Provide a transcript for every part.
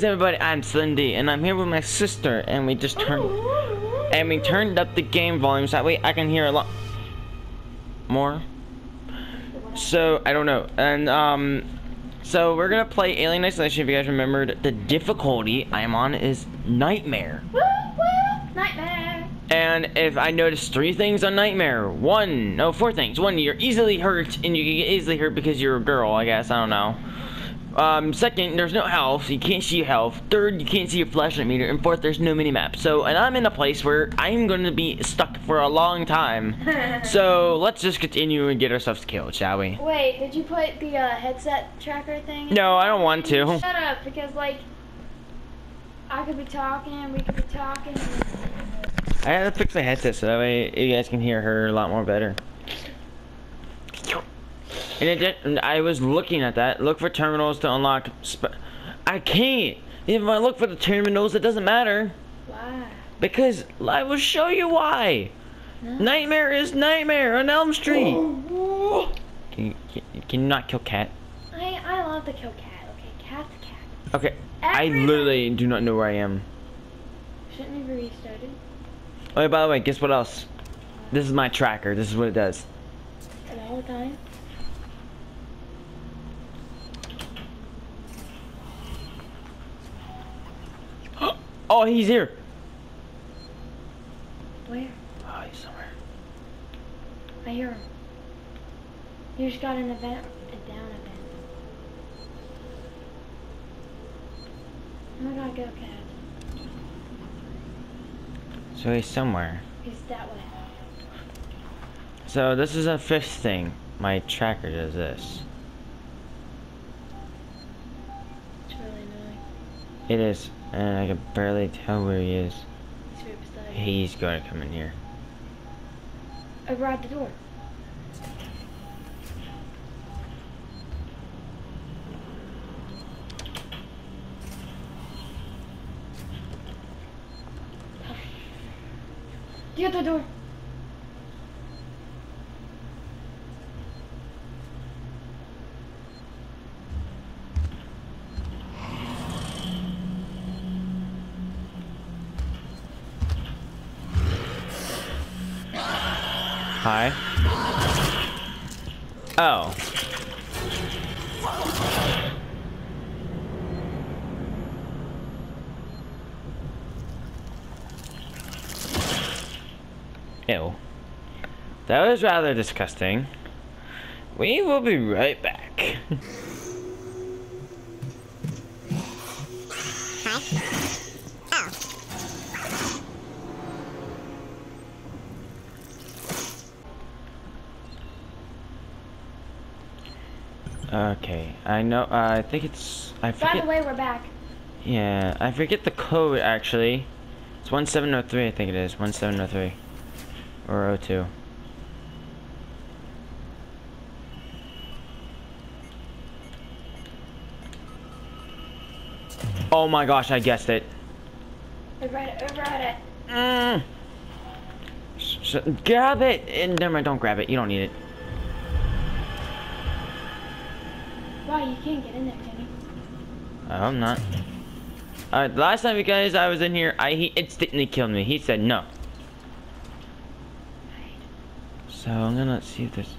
Anyways, everybody, I'm Cindy, and I'm here with my sister, and we just turned, and we turned up the game volume so that way I can hear a lot more. So I don't know, and um, so we're gonna play Alien Isolation. If you guys remembered, the difficulty I am on is Nightmare. Woo, woo, nightmare. And if I notice three things on Nightmare, one, no, four things. One, you're easily hurt, and you get easily hurt because you're a girl, I guess, I don't know. Um, second, there's no health, you can't see your health. Third, you can't see your flashlight meter. And fourth, there's no minimap. So, and I'm in a place where I'm going to be stuck for a long time. so, let's just continue and get ourselves killed, shall we? Wait, did you put the uh, headset tracker thing? No, I don't want to. Shut up, because like, I could be talking, we could be talking. I had to fix my headset so that way you guys can hear her a lot more better. And it did, I was looking at that. Look for terminals to unlock. Sp I can't. Even if I look for the terminals, it doesn't matter. Why? Because I will show you why. No. Nightmare is nightmare on Elm Street. Can you, can, can you not kill cat? I I love to kill cat. Okay, cat's cat. Okay. I literally do not know where I am. Shouldn't we restart it? Oh, by the way, guess what else? This is my tracker. This is what it does. And all the time? Oh, he's here. Where? Oh, he's somewhere. I hear him. He just got an event, a down event. Oh my god, go cat. So he's somewhere. He's that way. So this is a fifth thing. My tracker does this. It's really annoying. It is, and I can barely tell where he is. Study. He's going to come in here. Over at the door. Get the door. That was rather disgusting. We will be right back. Okay, I know. Uh, I think it's. I By the way, we're back. Yeah, I forget the code actually. It's 1703, I think it is. 1703. Or 02. Oh my gosh, I guessed it. I at it. I at it. Mm. Sh- grab it! And never mind, don't grab it. You don't need it. Why you can't get in there, Timmy? Oh, I'm not. Alright, the last time you guys I was in here, I he instantly killed me. He said no. So I'm gonna see if there's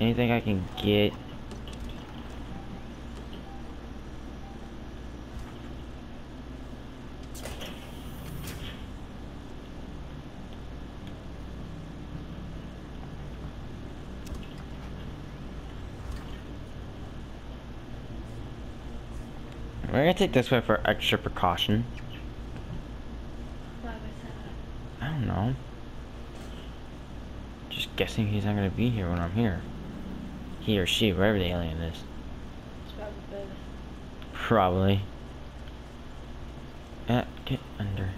anything I can get. We're gonna take this way for extra precaution. Why was that? I don't know. Just guessing he's not gonna be here when I'm here. He or she, wherever the alien is. Probably. Probably. Yeah, get under.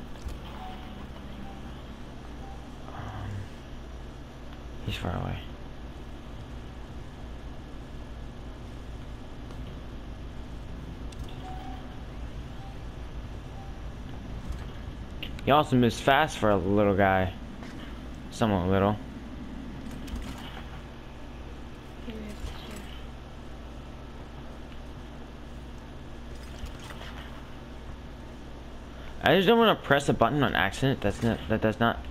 Um, he's far away. He also moves fast for a little guy. Somewhat little. I just don't want to press a button on accident. That's not. That does not.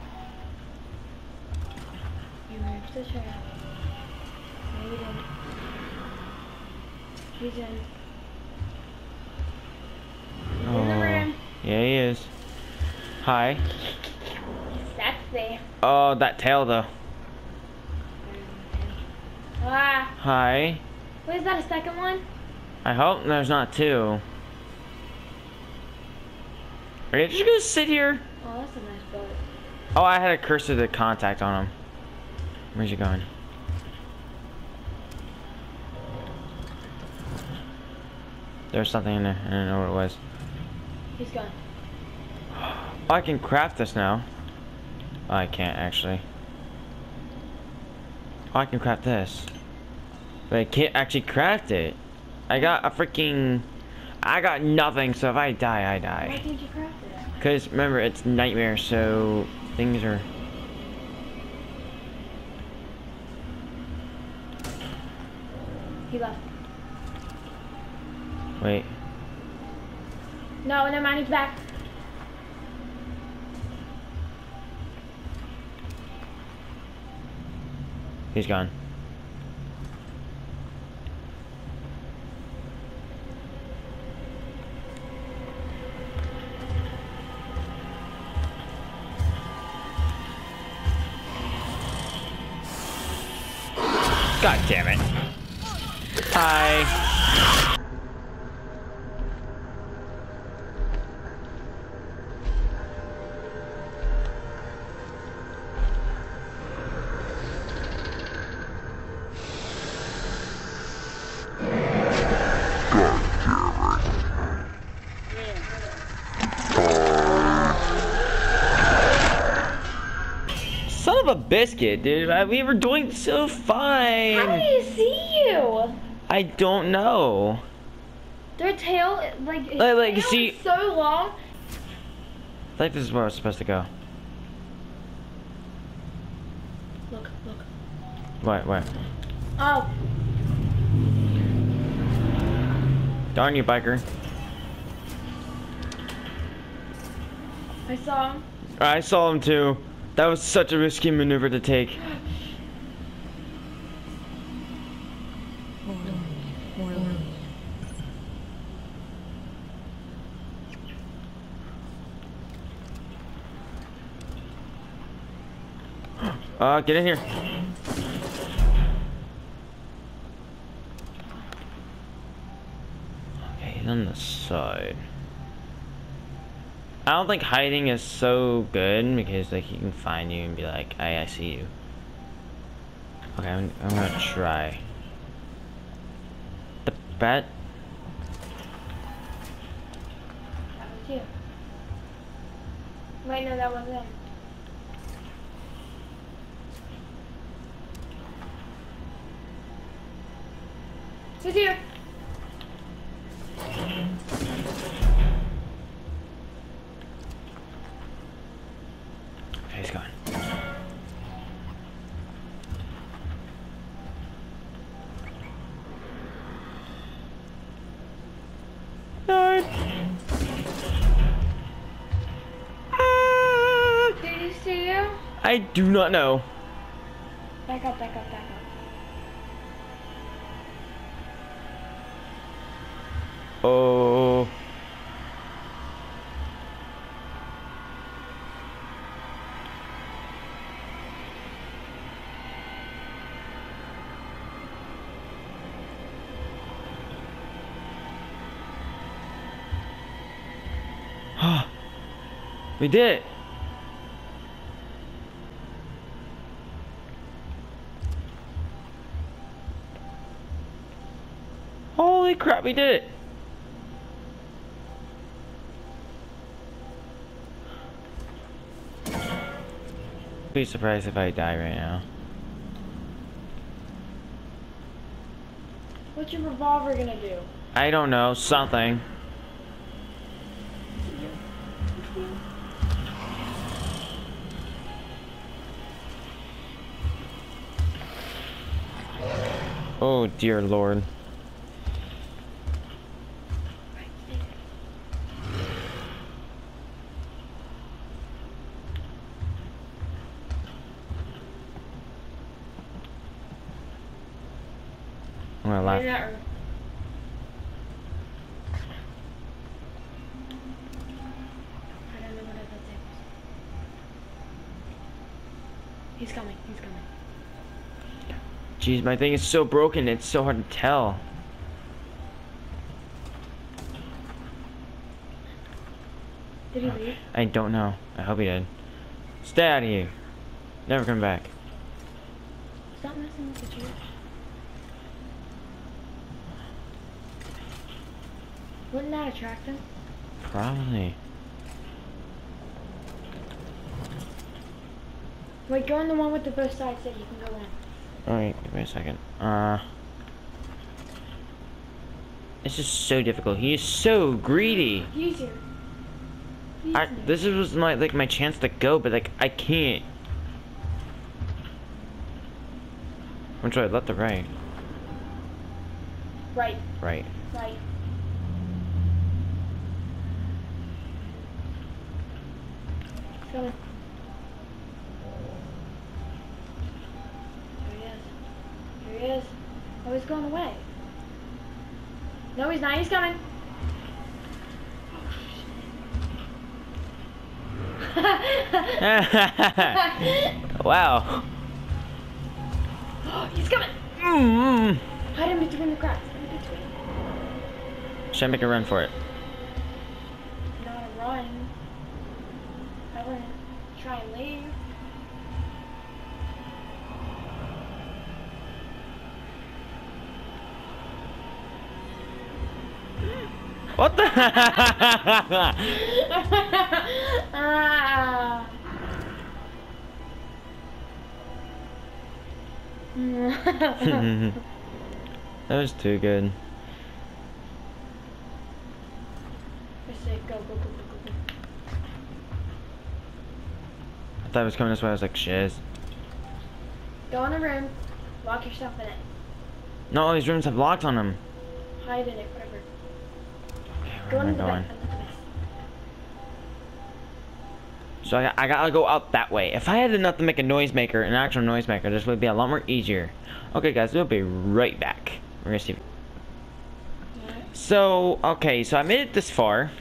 Oh, that tail though. Ah. Hi. Wait, is that a second one? I hope there's not two. Are you just gonna sit here? Oh, that's a nice boat. Oh, I had a cursor to contact on him. Where's he going? There's something in there. I don't know what it was. He's gone. Oh, I can craft this now. I can't actually. Oh, I can craft this. But I can't actually craft it. I got a freaking... I got nothing, so if I die, I Why die. can't you craft it? Because, remember, it's nightmare, so things are... He left. Wait. No, never mind. He's back. He's gone. God damn it. Hi. Biscuit, dude. We were doing so fine. How fine. he see you? I don't know. Their tail, like, his Like- like, tail see- is so long. I think this is where I was supposed to go. Look, look. What, what? Oh, Darn you, biker. I saw him. I saw him too. That was such a risky maneuver to take. Uh, get in here. Okay, he's on the side. I don't think hiding is so good because like he can find you and be like, "I, I see you." Okay, I'm, I'm gonna try. The bat. You. Wait, no, that wasn't. Who's here? I do not know. Back up, back up, back up. Oh. we did it. crap we did it. Be surprised if I die right now. What's your revolver gonna do? I don't know, something. Oh dear lord. He's coming. He's coming. Jeez, my thing is so broken, it's so hard to tell. Did he oh, leave? I don't know. I hope he did. Stay out of here. Never come back. Stop messing with the church. Wouldn't that attract him? Probably. Wait, go in the one with the both sides that you can go in. Alright, give me a second. Uh. This is so difficult. He is so greedy. He's here. He's I, this was my like my chance to go, but like I can't. Which way? Left or right? Right, Right. right. Going away. No, he's not. He's coming. wow. he's coming. Mm. Hide in between the cracks. Should I make a run for it? Not a run. I wouldn't try and leave. What the? ah. that was too good. I thought it was coming this way. I was like, shiz. Go in a room. Lock yourself in it. No, all these rooms have locks on them. Hide in it, whatever. Okay, Go where am I into the going? back. into back. So I, I gotta go out that way. If I had enough to make a noisemaker, an actual noisemaker, this would be a lot more easier. Okay, guys, we'll be right back. We're gonna see. So, okay, so I made it this far.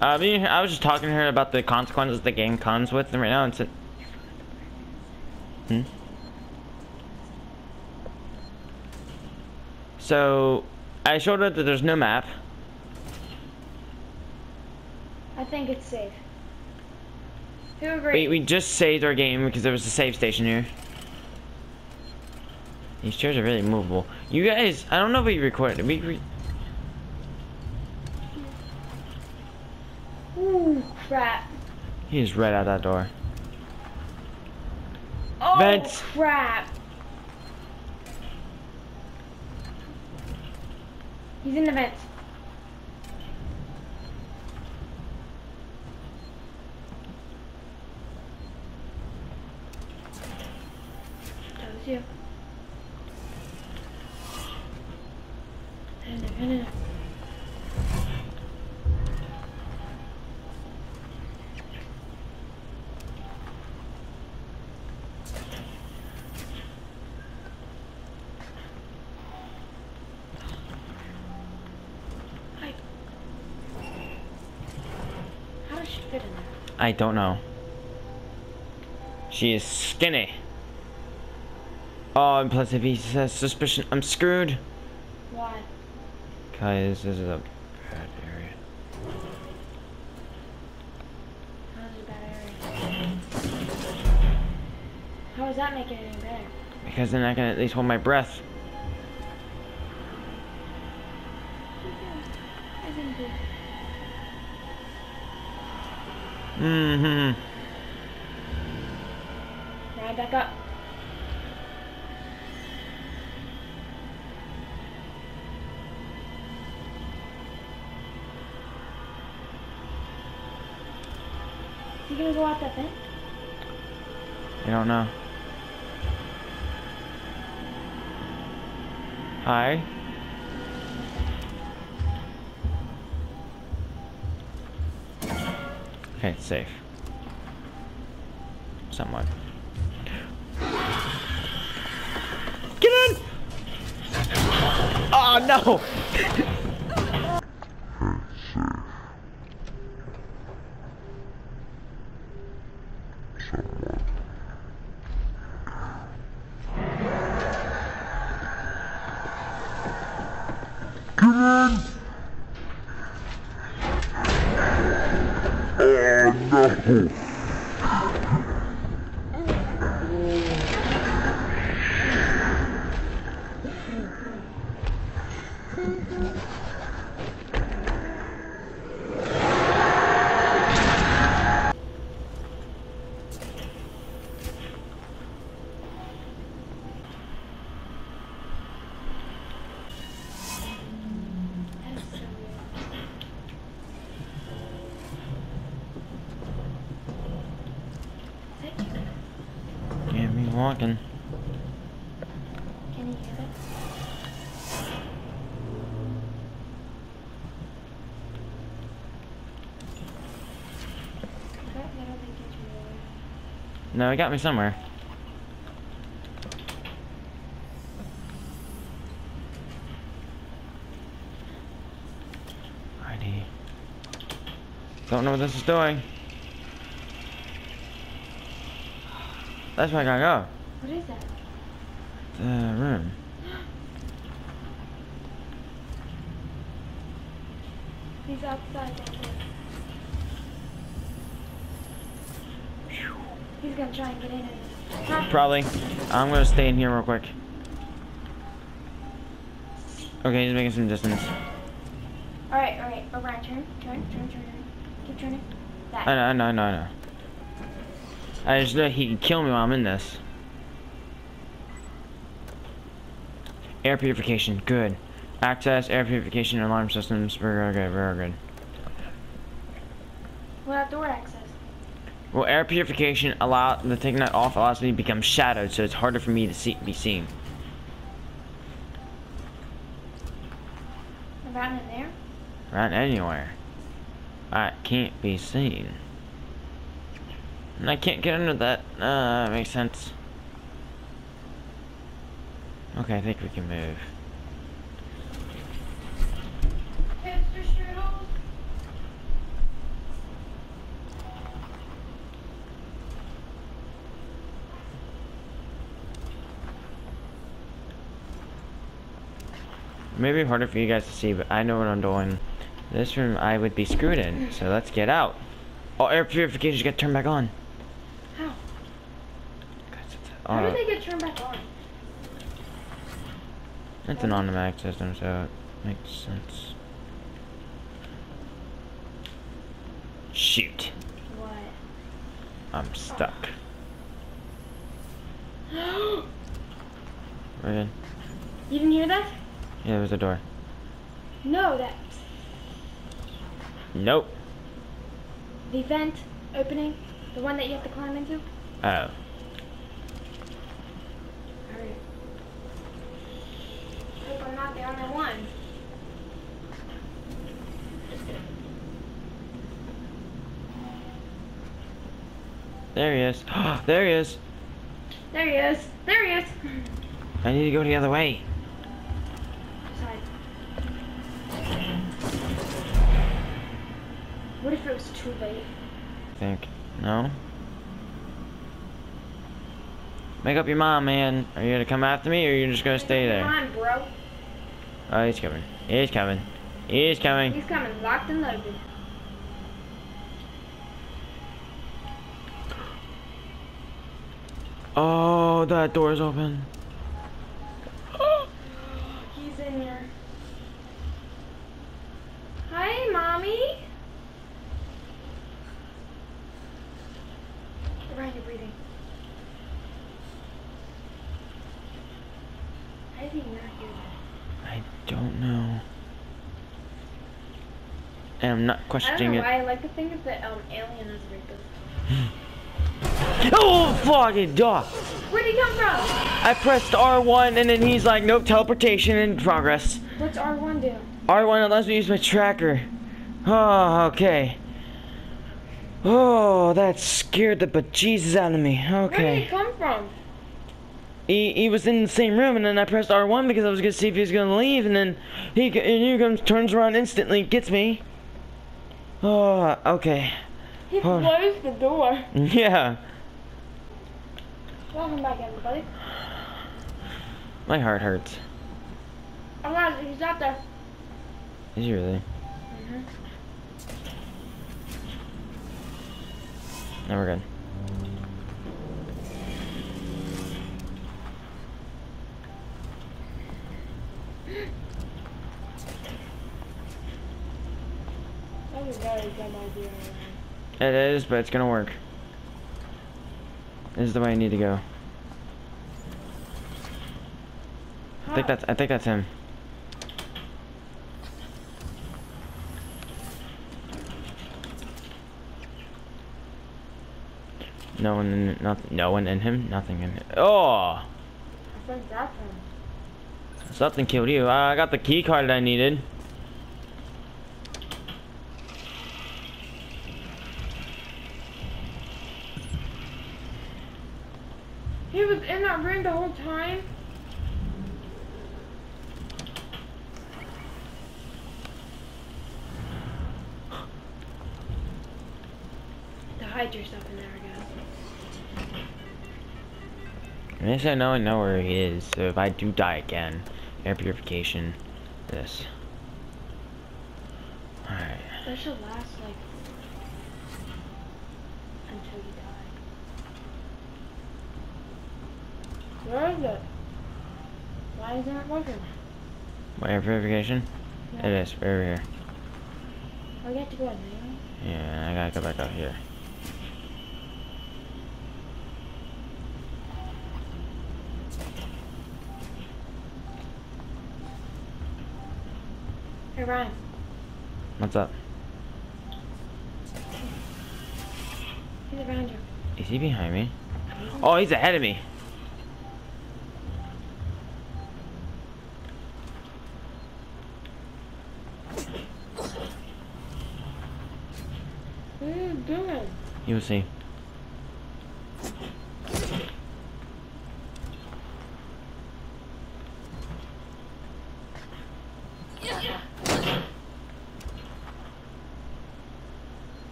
Uh, I was just talking to her about the consequences the game comes with, and right now it's a... Hmm? So, I showed her that there's no map. I think it's safe. Who agrees? We, we just saved our game because there was a save station here. These chairs are really movable. You guys, I don't know if we recorded. We re Ooh, crap. He's right out that door. Oh, Vents. crap. He's in the vents. That was you. In there, in there. Hi. How does she fit there? I don't know. She is skinny. Oh, and plus if he says suspicion, I'm screwed. Why? Cause this is a bad area. How's it a bad area? How does that make it any better? Because then I can at least hold my breath. I think we- Mm-hmm. Ryan, back up. Gonna go out that vent? I don't know. Hi. Okay, it's safe. Somewhat. Get in! Oh no! That is so weird. Is that you? Get me walking. Can you hear that? I don't, I don't think it's real. No, it got me somewhere. Righty. Don't know what this is doing. That's where I gotta go. What is that? The room. He's outside. He's gonna try and get in. Huh? Probably. I'm gonna stay in here real quick. Okay, he's making some distance. Alright, alright. Oh, O'Brien, turn, turn, turn, turn, turn. Keep turning. That. I know, I know, I know, I know. I just know he can kill me while I'm in this. Air purification, good. Access, air purification, alarm systems, very good, very good. What about door access? Well, air purification allow the taking that off allows me to become shadowed, so it's harder for me to see be seen. Around in there? Right anywhere. I can't be seen. And I can't get under that. Uh, makes sense. Okay, I think we can move. Maybe harder for you guys to see, but I know what I'm doing. This room I would be screwed in, so let's get out. Oh, air purification got turned back on. How? Oh, How did they get turned back on? It's an automatic system, so it makes sense. Shoot, What? I'm stuck. you We're good. didn't hear that? Yeah, there's a door. No, that Nope. the vent opening, the one that you have to climb into. Oh. Alright. Hope I'm not the only one. There he is. there he is. There he is. There he is. I need to go the other way. Sorry. What if it was too late? I think. No? Make up your mind, man. Are you gonna come after me, or are you just gonna stay there? Come on, bro. Oh, he's coming. He's coming. He's coming. He's coming, locked and loaded. Oh, that door is open. He's in here. Hi, mommy. Ryan, you're breathing. How he not? I don't know. And I'm not questioning I don't know it. Why. I like to think that um, Alien is rapist. Oh, fucking dog! Where'd he come from? I pressed R1 and then he's like, nope, teleportation in progress. What's R1 do? R1 allows me to use my tracker. Oh, okay. Oh, that scared the bejesus out of me. Okay. Where did he come from? He, he was in the same room and then I pressed R1 because I was gonna see if he was gonna leave and then he, and he comes, turns around instantly, gets me. Oh, okay. He closed the door. Yeah. Welcome back, everybody. My heart hurts. Oh god, he's out there. Is he really? Mhm. No, we're good. That was a very dumb idea. It is, but it's gonna work. This is the way I need to go. I think that's I think that's him. No one in nothing no one in him, nothing in him. Oh I think that's him. something killed you. I got the key card I needed. He was in that room the whole time. To hide yourself in there again. At least I know I know where he is, so if I do die again, air purification, this. Alright. That should last like until you die. Where is it? Why isn't it working? What, air purification? Yeah. It is, over here. Oh, you have to go in there. Yeah, I gotta go back out here. Hey Ryan, What's up? he's around you. Is he behind me? Oh, he's ahead of me. What are you doing? You'll see.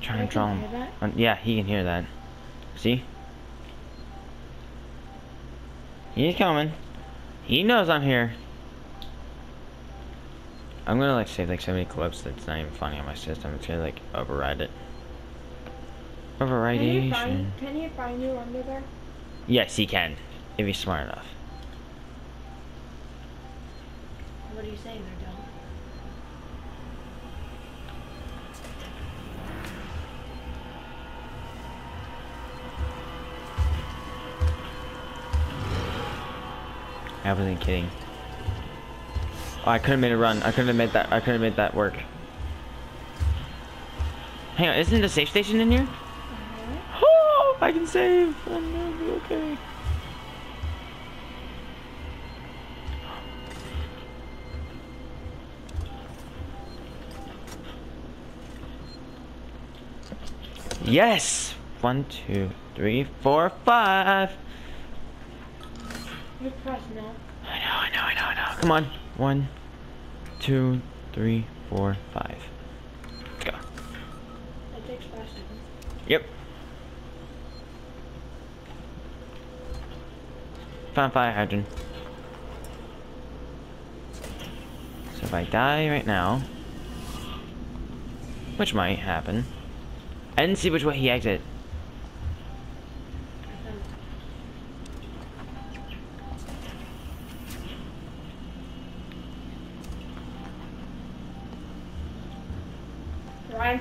Trying to draw him. yeah, he can hear that. See? He's coming. He knows I'm here. I'm gonna like save like so many clips that's not even funny on my system. It's gonna like override it. Can you find? Can you find you under there? Yes, he can. If he's smart enough. What are you saying there, Dylan? I wasn't kidding. Oh, I couldn't made a run. I couldn't have made that. I couldn't have made that work. Hang on, isn't the safe station in here? I can save. I'm gonna be okay. Yes. One, two, three, four, five. You press no. I know, I know, I know, I know. Come on. One, two, three, four, five. Let's go. It takes five seconds. Yep. Found fire hydrant. So if I die right now, which might happen, I didn't see which way he exited. Ryan,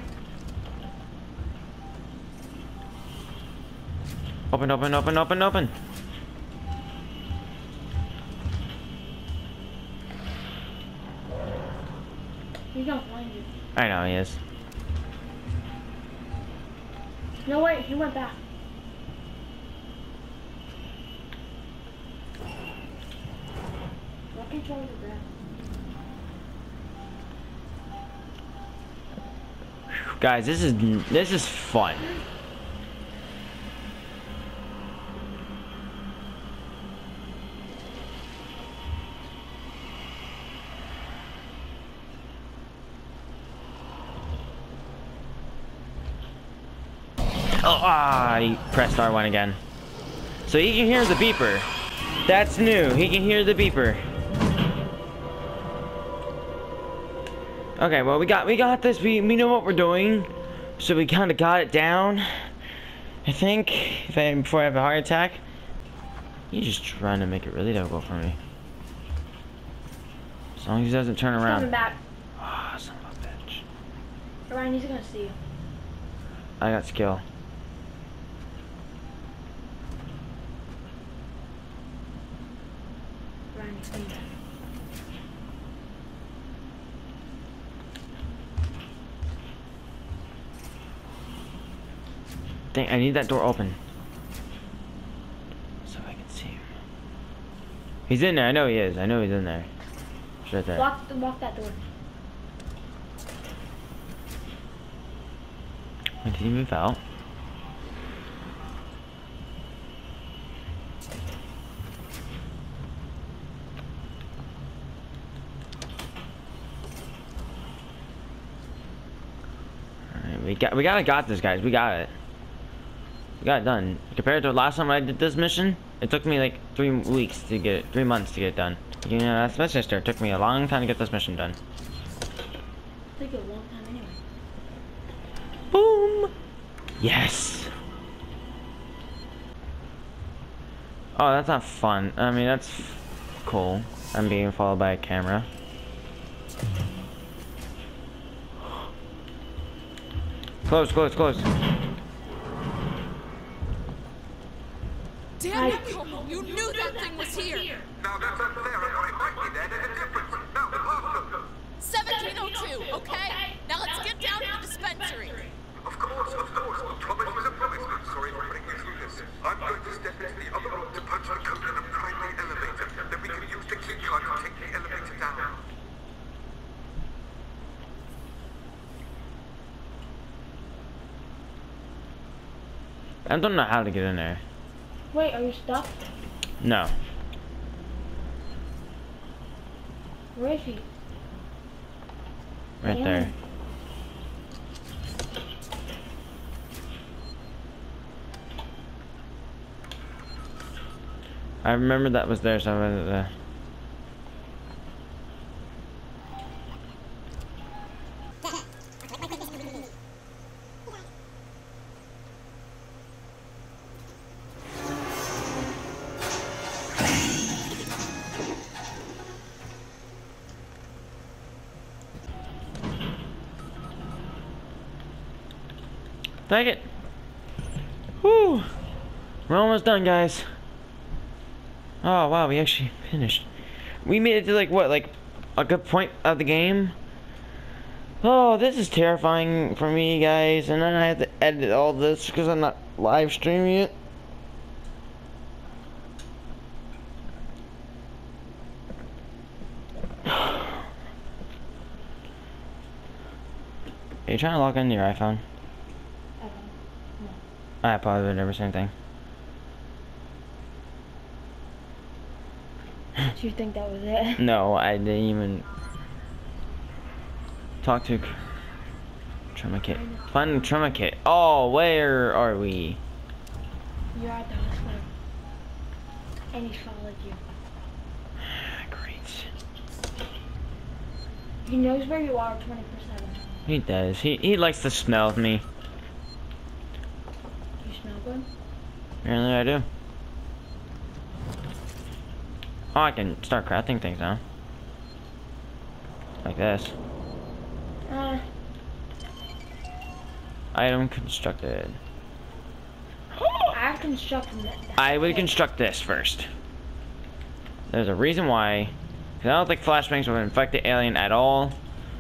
Open, open, open, open, open. I know he is. No, wait, he went back. Walking towards the ground. Guys, this is this is fun. Oh, ah, he pressed R1 again. So he can hear the beeper. That's new. He can hear the beeper. Okay, well we got we got this. We we know what we're doing, so we kind of got it down. I think if I, before I have a heart attack. He's just trying to make it really difficult for me. As long as he doesn't turn He's coming around. back. Ah, son of a bitch. Ryan, he's gonna see you. I got skill. Ryan, he's coming back. Dang, I need that door open. So I can see him. He's in there. I know he is. I know he's in there. He's right there. Walk, walk that door. Wait, did he move out? We got we gotta got this guys, we got it. We got it done. Compared to last time I did this mission, it took me like three weeks to get it, three months to get it done. You know, that's my sister. It took me a long time to get this mission done. Took you a long time anyway. Boom! Yes! Oh, that's not fun. I mean, that's cool. I'm being followed by a camera. Close, close, close. Damn it, Como! You knew that thing was here! Now that's unfair. It might be there. There's a difference. Now, the last 1702, okay? Now let's get down to the dispensary. Of course, of course. Promise is a promise. I'm sorry for putting you through this. I'm going to step into the other room to punch the code in a primary elevator. Then we can use the key card to take the elevator down. I don't know how to get in there. Wait, are you stuck? No. Where is he? Right Damn. there. I remember that was there, so I there. Take it. Whew. We're almost done, guys. Oh, wow, we actually finished. We made it to, like, what, like, a good point of the game? Oh, this is terrifying for me, guys. And then I have to edit all this because I'm not live streaming it. Are you trying to log into your iPhone? I don't I probably would never say anything. Do you think that was it? No, I didn't even talk to trauma kit. Find trauma kit. Oh, where are we? You're at the hospital. And he followed you. Great. He knows where you are 24 7. He does. He he likes the smell of me. Apparently I do. Oh, I can start crafting things now. Like this. Uh, Item constructed. I've constructed that. I would construct this first. There's a reason why. 'Cause I don't think flashbangs will infect the alien at all.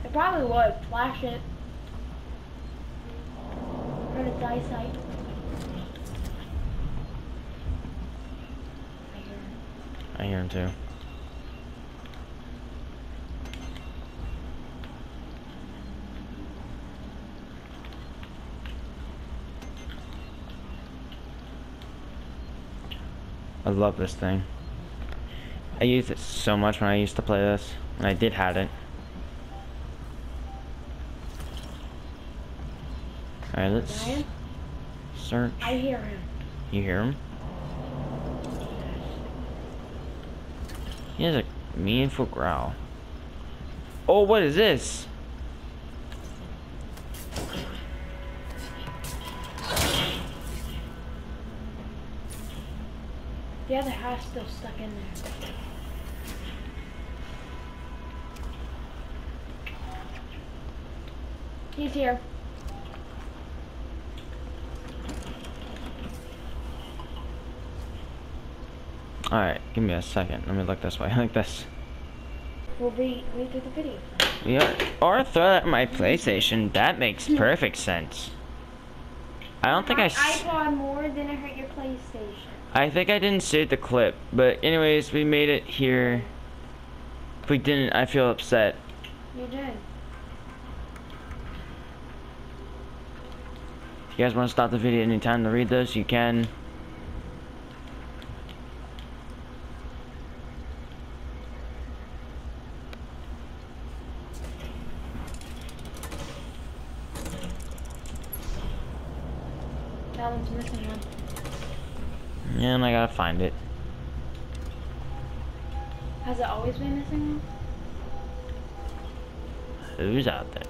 It probably would. Flash it. Or the die site. I hear him. I hear him too. I love this thing. I used it so much when I used to play this, and I did have it. Alright, let's Ryan? search. I hear him. You hear him? He has a meaningful growl. Oh, what is this? The other half's still stuck in there. He's here. Alright, give me a second. Let me look this way, like this. We'll be read through the video. Yeah, or throw that at my PlayStation. That makes perfect sense. I don't think I. IPod more than it hurt your PlayStation. I think I didn't save the clip, but anyways, we made it here. If we didn't, I feel upset. You did. If you guys want to stop the video anytime to read this, you can. That one's missing one. And I gotta find it. Has it always been missing? Who's out there?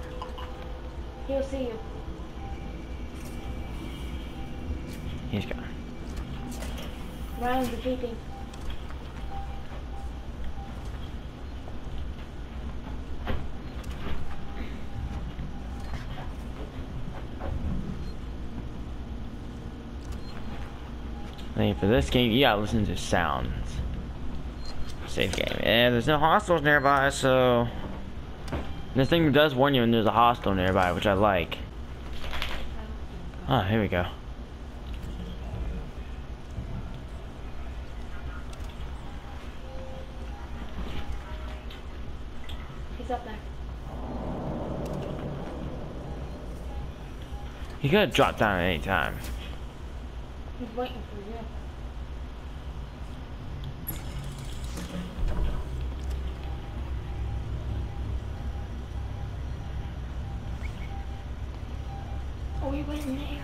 He'll see you. He's gone. Ryan's repeating. For this game, you gotta listen to sounds. Safe game. And there's no hostiles nearby, so... This thing does warn you when there's a hostile nearby, which I like. Ah, here we go. He's up there. You gotta drop down at any time. He's waiting for you. Oh, went in there.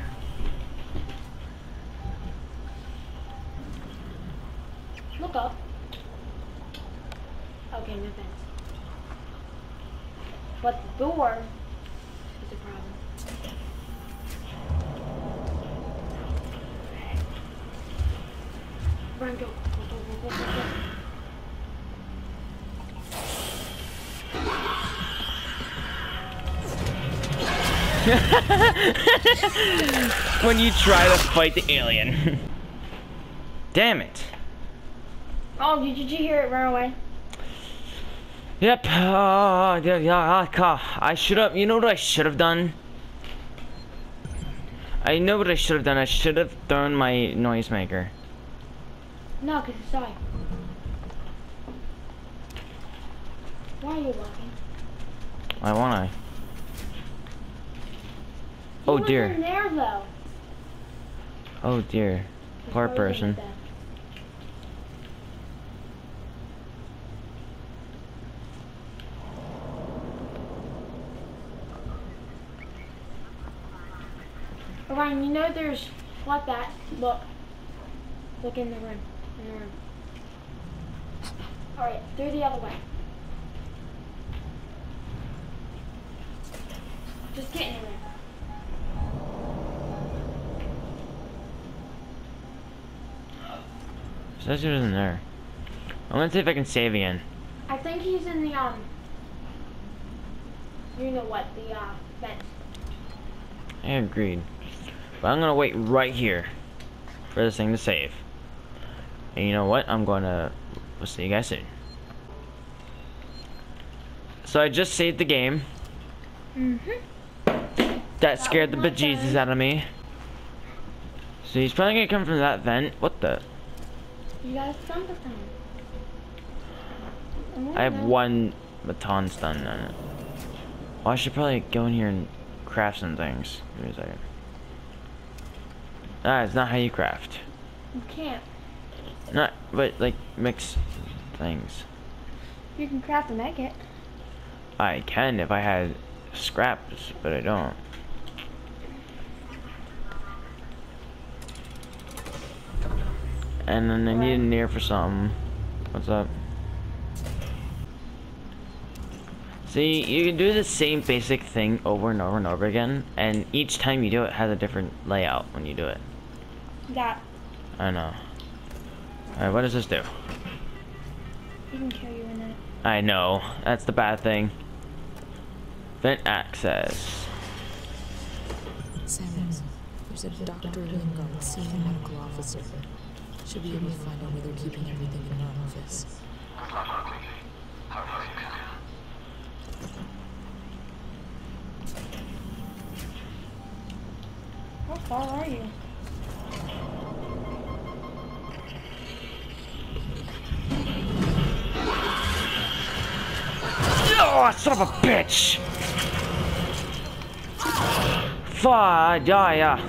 When you try to fight the alien. Damn it. Oh, did you hear it run away? Yep. Uh, yeah, yeah, I should have. You know what I should have done? I know what I should have done. I should have thrown my noisemaker. No, because it's died. Why are you walking? Why won't I? Oh, dear. there. Oh dear. Poor person. Ryan, you know there's like that. Look. Look in the room. In the room. Alright, through the other way. Just get in the room. Was in there. I'm gonna see if I can save again. I think he's in the um. You know what? The uh fence. I agreed. But I'm gonna wait right here for this thing to save. And you know what? I'm gonna. We'll see you guys soon. So I just saved the game. Mm-hmm. That scared the bejesus out of me. So he's probably gonna come from that vent. What the? You got a stump time. I have one baton stun on it. Oh, I should probably go in here and craft some things. Give me a second. Ah, it's not how you craft. You can't. Not, but like mix things. You can craft make it. I can if I had scraps, but I don't. And then I need a near for something. What's up? See, you can do the same basic thing over and over and over again, and each time you do it has a different layout when you do it. That I know. Alright, what does this do? you can kill you in it. I know. That's the bad thing. Vent access. Sam, there's a Dr. Lingard, senior medical officer. Should be able to find out where they're keeping everything in our office. How far are you? Oh, son of a bitch! Fuck, yeah, yeah.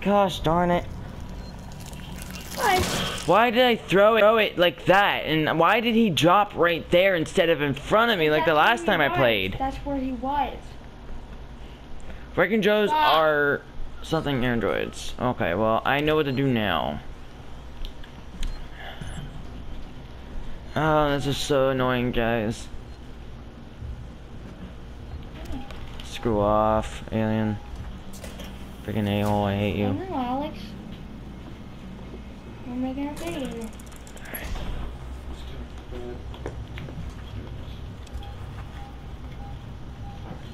Gosh darn it. Why did I throw it, throw it like that? And why did he drop right there instead of in front of me like the That's where last time I played? That's where he was. Breaking Joes Ah. are something androids. Okay, well, I know what to do now. Oh, this is so annoying, guys. Screw off, alien. Freaking a-hole, I hate I you. know, Alex. We're making a video.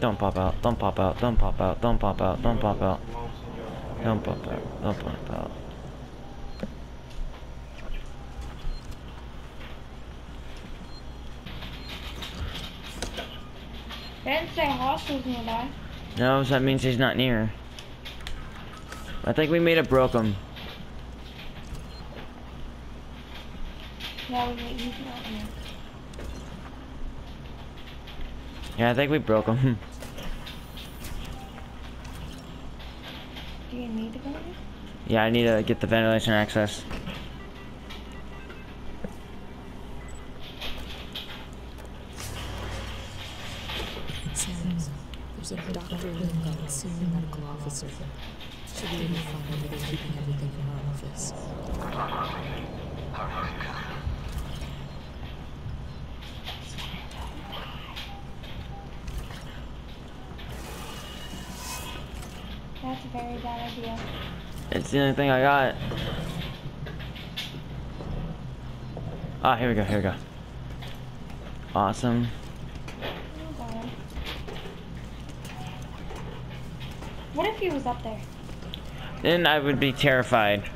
Don't pop out, don't pop out, don't pop out, don't pop out, don't pop out. Don't pop out, don't pop out. They didn't say hostiles nearby. No, so that means he's not near. I think we made it broke him. Yeah, we he's not near. Yeah, I think we broke him. Do you need to go yeah, I need to get the ventilation access. Sam, there's a Dr. Lingard, senior medical officer. Should be able to find out where keeping everything in our office. That's a It's the only thing I got. Ah, here we go, here we go. Awesome. What if he was up there? Then I would be terrified.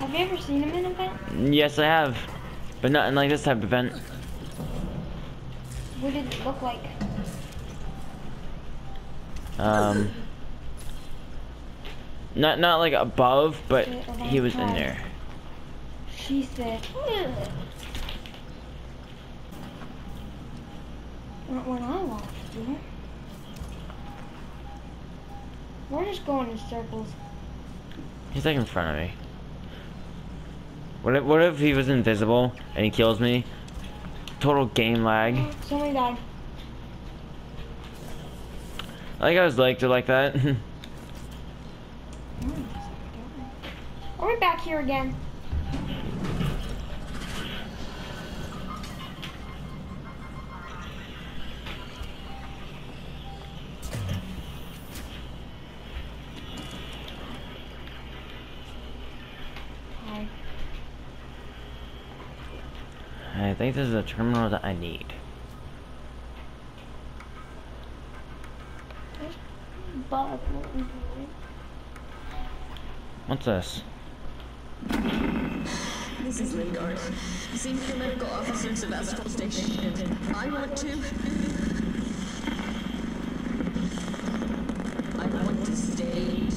Have you ever seen him in a vent? Yes, I have. But nothing like this type of event. What did it look like? Um, not not like above, but he was in there. She said. Not when I walked through. We're just going in circles. He's like in front of me. What if, what if he was invisible and he kills me? Total game lag. Oh, somebody died. I think I was like to like that. Are back here again? Hi. I think this is a terminal that I need. What's this? This is Lingard, Senior Medical Officer, Sebastopol Station. I want to... I want to stay.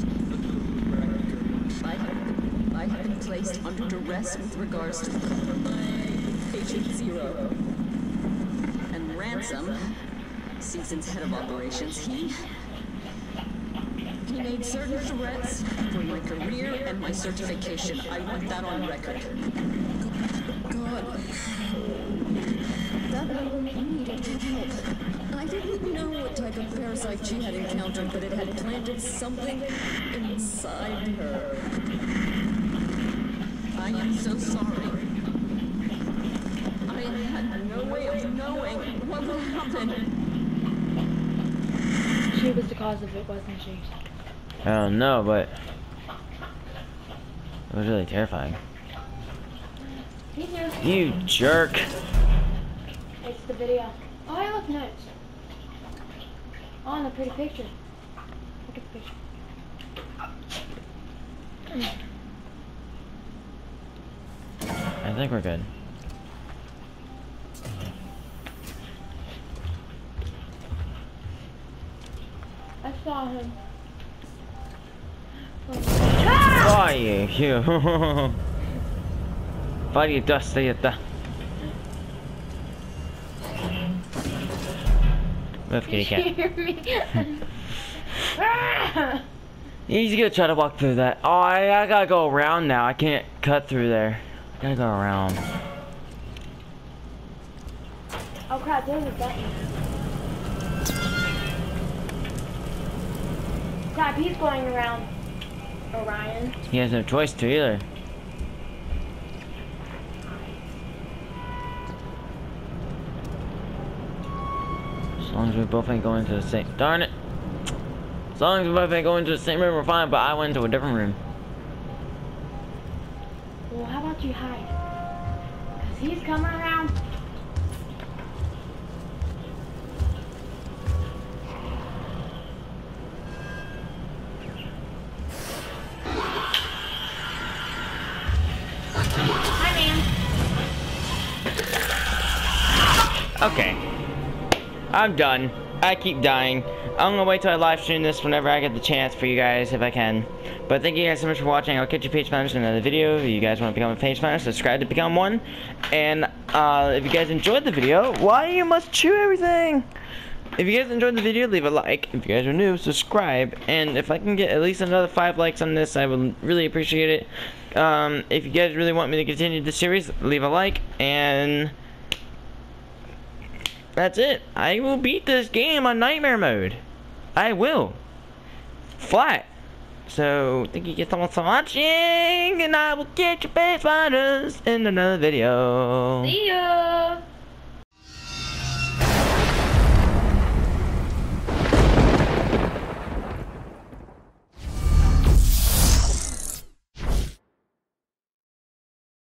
I have, I have been placed under duress with regards to Patient Zero. And Ransom, Seegson's head of operations, he... He made certain threats for my career and my certification. I want that on record. God. That woman needed help. I didn't know what type of parasite she had encountered, but it had planted something inside her. I am so sorry. I had no way of knowing what would happen. She was the cause of it, wasn't she? I don't know, but it was really terrifying. You jerk. It's the video. Oh, I left notes. Oh, and a pretty picture. Look at the picture. I think we're good. I saw him. Vai, Pari tästä jätä. Mötkilikä. He's gonna try to walk through that. Oh, I, I gotta go around now. I can't cut through there. I gotta go around. Oh crap, there's a button. Crap, he's going around. Orion. He has no choice to either. As long as we both ain't going to the same. Darn it! As long as we both ain't going to the same room, we're fine. But I went to a different room. Well, how about you hide? Because he's coming around. I'm done. I keep dying. I'm gonna wait till I live stream this whenever I get the chance for you guys, if I can. But thank you guys so much for watching. I'll catch you page finalists in another video. If you guys want to become a page finalist, subscribe to become one. And uh, if you guys enjoyed the video, why you must chew everything? If you guys enjoyed the video, leave a like. If you guys are new, subscribe. And if I can get at least another five likes on this, I would really appreciate it. Um, if you guys really want me to continue the series, leave a like. And that's it. I will beat this game on nightmare mode. I will. Flat. So, thank you guys so much for watching, and I will get you base fighters in another video. See ya.